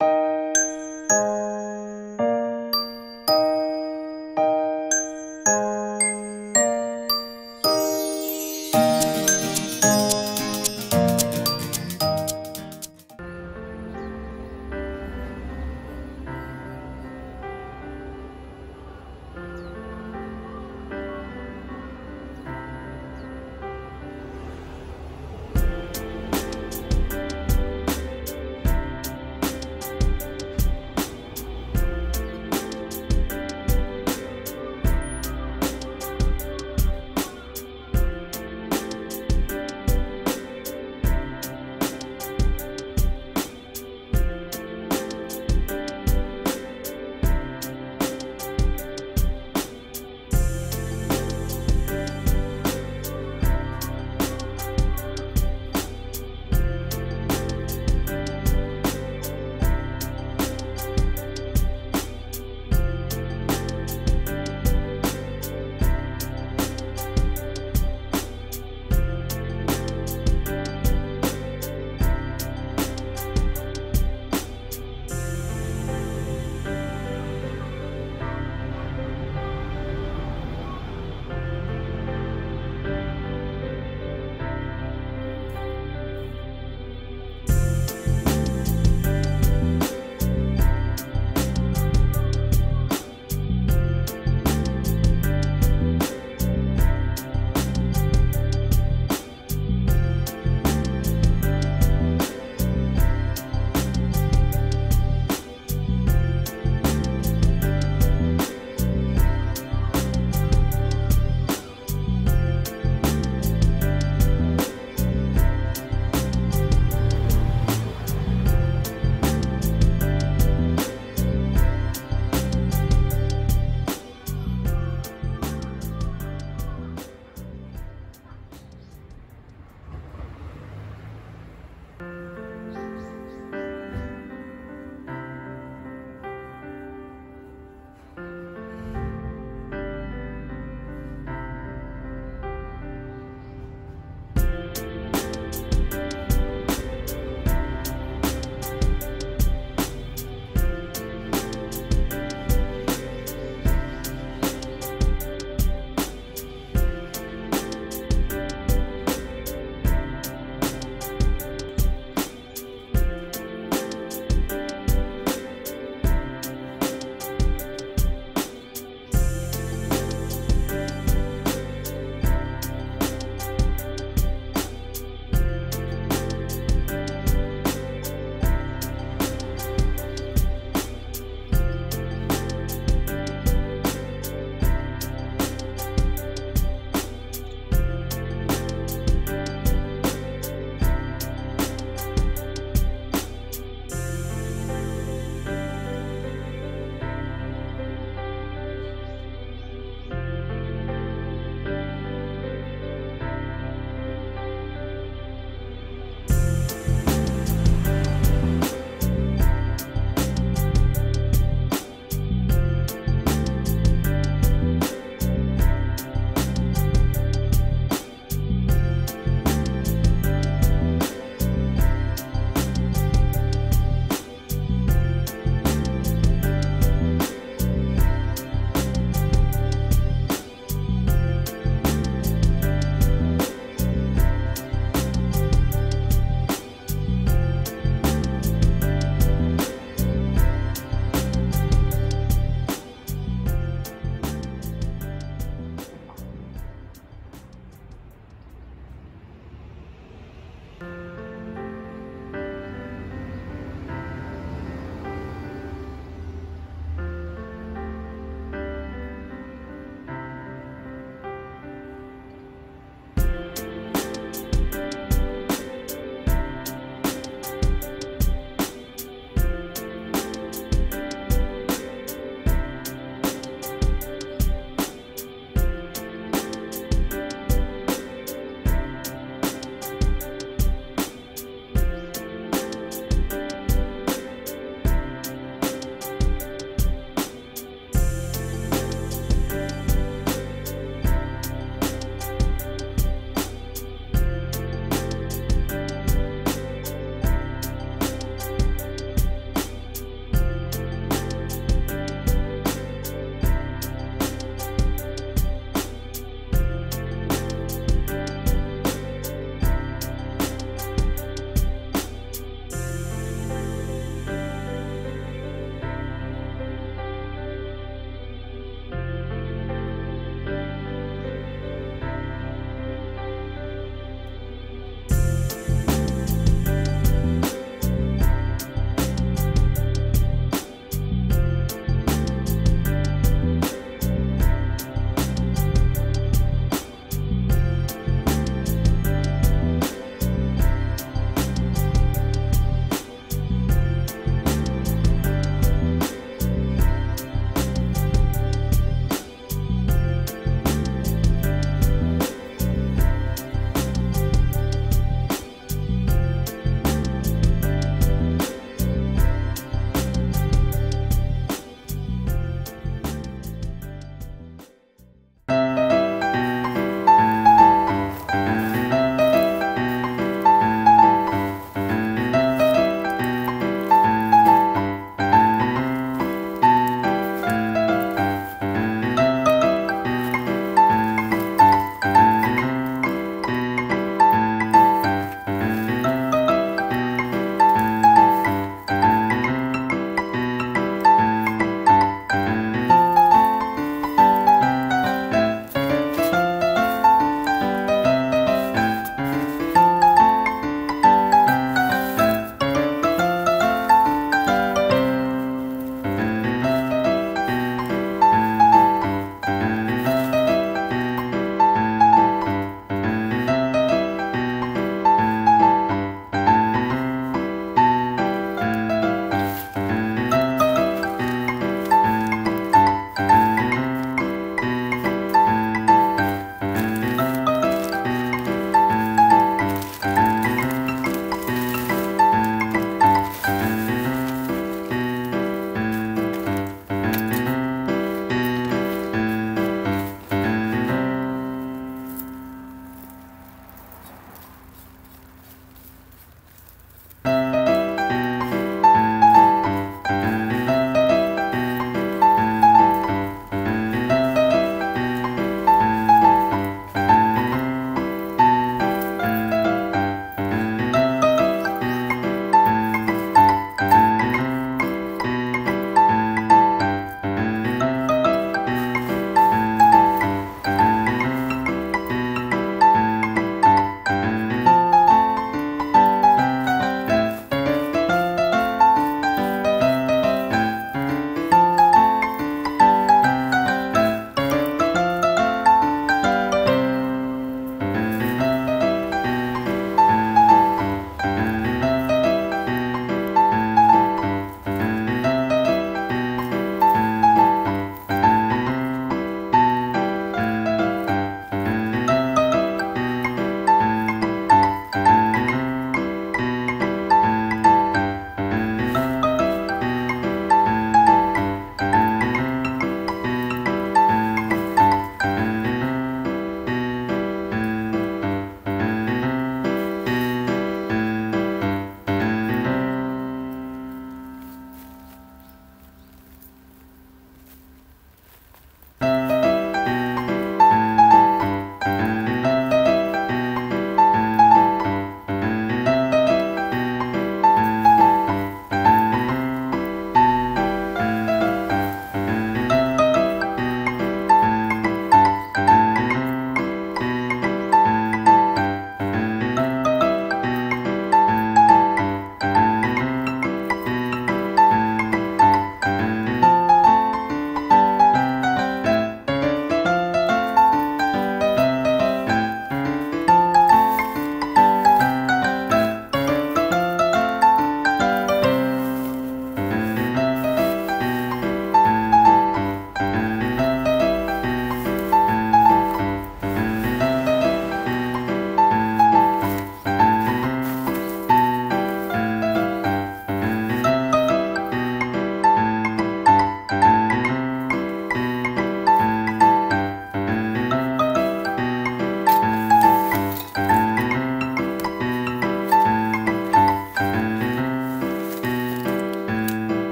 you